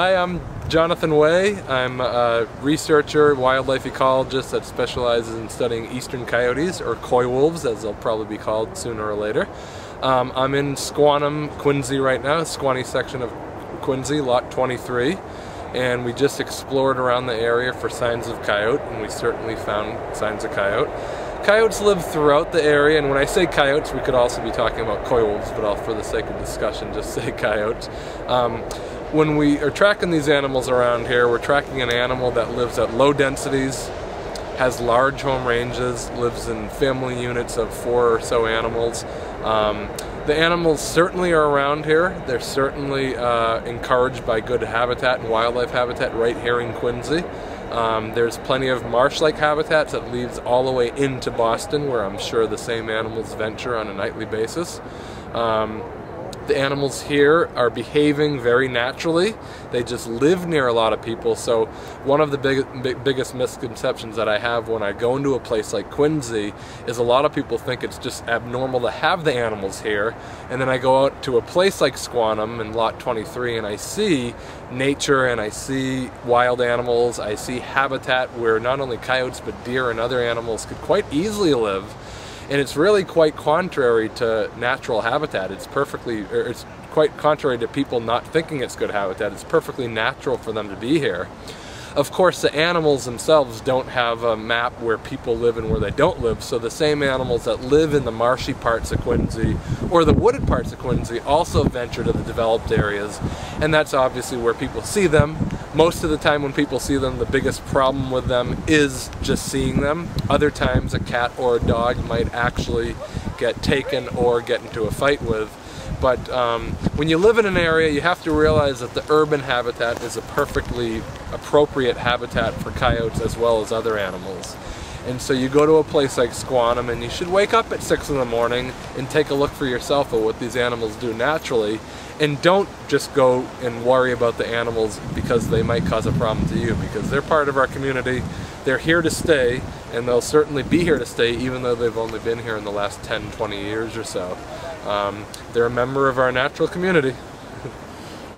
Hi, I'm Jonathan Way. I'm a researcher, wildlife ecologist that specializes in studying eastern coyotes, or coywolves as they'll probably be called sooner or later. Um, I'm in Squantum, Quincy right now, Squanny section of Quincy, lot 23, and we just explored around the area for signs of coyote, and we certainly found signs of coyote. Coyotes live throughout the area, and when I say coyotes, we could also be talking about coywolves, but I'll, for the sake of discussion, just say coyotes. Um, when we are tracking these animals around here, we're tracking an animal that lives at low densities, has large home ranges, lives in family units of four or so animals. Um, the animals certainly are around here. They're certainly uh, encouraged by good habitat and wildlife habitat right here in Quincy. Um, there's plenty of marsh-like habitats that leads all the way into Boston where I'm sure the same animals venture on a nightly basis. Um, the animals here are behaving very naturally. They just live near a lot of people. So one of the big, big, biggest misconceptions that I have when I go into a place like Quincy is a lot of people think it's just abnormal to have the animals here. And then I go out to a place like Squantum in lot 23 and I see nature and I see wild animals. I see habitat where not only coyotes but deer and other animals could quite easily live and it's really quite contrary to natural habitat. It's perfectly, er, it's quite contrary to people not thinking it's good habitat. It's perfectly natural for them to be here. Of course, the animals themselves don't have a map where people live and where they don't live, so the same animals that live in the marshy parts of Quincy or the wooded parts of Quincy also venture to the developed areas, and that's obviously where people see them. Most of the time when people see them, the biggest problem with them is just seeing them. Other times a cat or a dog might actually get taken or get into a fight with. But um, when you live in an area, you have to realize that the urban habitat is a perfectly appropriate habitat for coyotes as well as other animals. And so you go to a place like Squantum and you should wake up at 6 in the morning and take a look for yourself at what these animals do naturally and don't just go and worry about the animals because they might cause a problem to you because they're part of our community. They're here to stay and they'll certainly be here to stay even though they've only been here in the last 10, 20 years or so. Um, they're a member of our natural community.